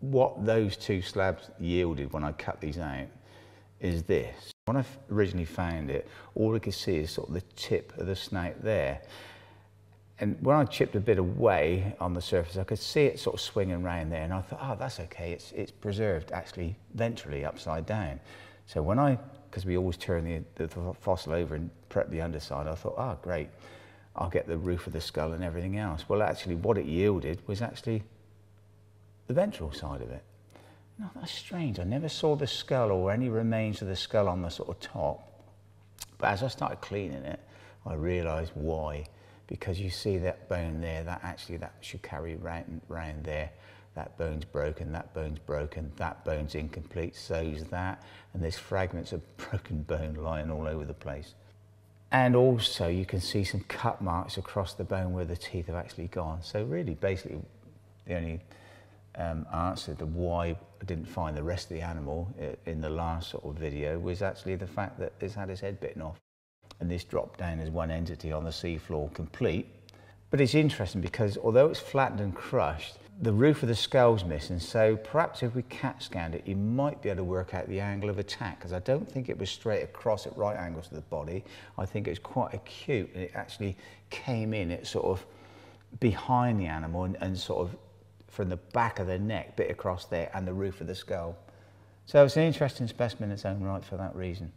what those two slabs yielded when I cut these out is this. When I originally found it, all I could see is sort of the tip of the snout there. And when I chipped a bit away on the surface, I could see it sort of swinging around there. And I thought, oh, that's okay. It's, it's preserved actually ventrally upside down. So when I, because we always turn the, the fossil over and prep the underside, I thought, oh, great. I'll get the roof of the skull and everything else. Well, actually, what it yielded was actually the ventral side of it. No, that's strange. I never saw the skull or any remains of the skull on the sort of top. But as I started cleaning it, I realised why. Because you see that bone there, that actually that should carry round, round there. That bone's broken, that bone's broken, that bone's incomplete, so's that. And there's fragments of broken bone lying all over the place. And also you can see some cut marks across the bone where the teeth have actually gone. So really, basically, the only um, answer to why I didn't find the rest of the animal in the last sort of video was actually the fact that it's had its head bitten off. And this dropped down as one entity on the seafloor complete. But it's interesting because although it's flattened and crushed, the roof of the skull's missing. So perhaps if we CAT scanned it, you might be able to work out the angle of attack because I don't think it was straight across at right angles to the body. I think it was quite acute and it actually came in it sort of behind the animal and, and sort of from the back of the neck, bit across there, and the roof of the skull. So it's an interesting specimen in its own right for that reason.